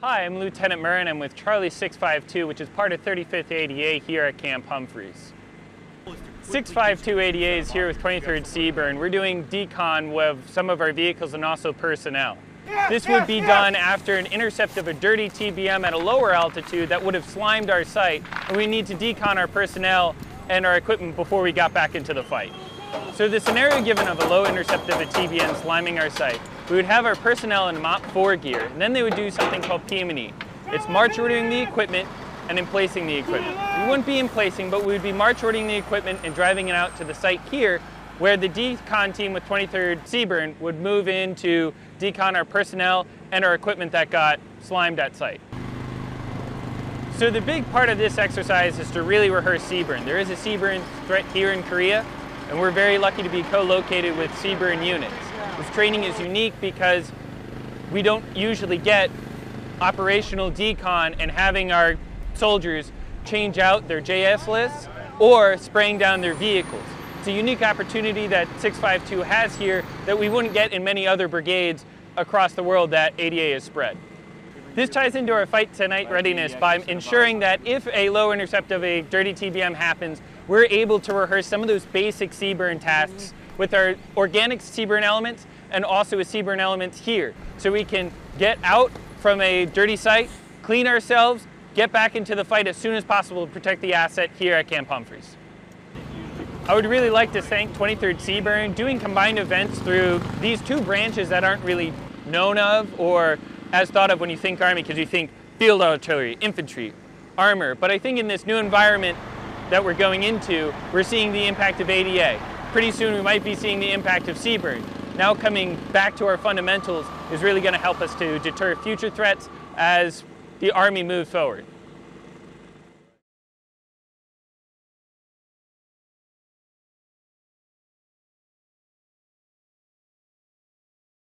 Hi, I'm Lieutenant Murren. I'm with Charlie 652, which is part of 35th ADA here at Camp Humphreys. 652 ADA is here with 23rd CBRN. We're doing decon with some of our vehicles and also personnel. This would be done after an intercept of a dirty TBM at a lower altitude that would have slimed our site, and we need to decon our personnel and our equipment before we got back into the fight. So the scenario given of a low intercept of a TBM sliming our site, we would have our personnel in MOP 4 gear, and then they would do something called PM&E. It's march ordering the equipment and emplacing the equipment. We wouldn't be emplacing, but we would be march ordering the equipment and driving it out to the site here, where the decon team with 23rd CBRN would move in to decon our personnel and our equipment that got slimed at site. So the big part of this exercise is to really rehearse CBRN. There is a CBRN threat here in Korea, and we're very lucky to be co-located with CBRN units. This training is unique because we don't usually get operational decon and having our soldiers change out their JSLISTs or spraying down their vehicles. It's a unique opportunity that 652 has here that we wouldn't get in many other brigades across the world that ADA is spread. This ties into our fight tonight readiness by ensuring that if a low intercept of a dirty TBM happens, we're able to rehearse some of those basic CBRN tasks with our organic CBRN elements and also with CBRN elements here. So we can get out from a dirty site, clean ourselves, get back into the fight as soon as possible to protect the asset here at Camp Humphreys. I would really like to thank 23rd CBRN doing combined events through these two branches that aren't really known of or as thought of when you think Army because you think field artillery, infantry, armor. But I think in this new environment that we're going into, we're seeing the impact of ADA. Pretty soon we might be seeing the impact of CBRN. Now coming back to our fundamentals is really going to help us to deter future threats as the Army moves forward.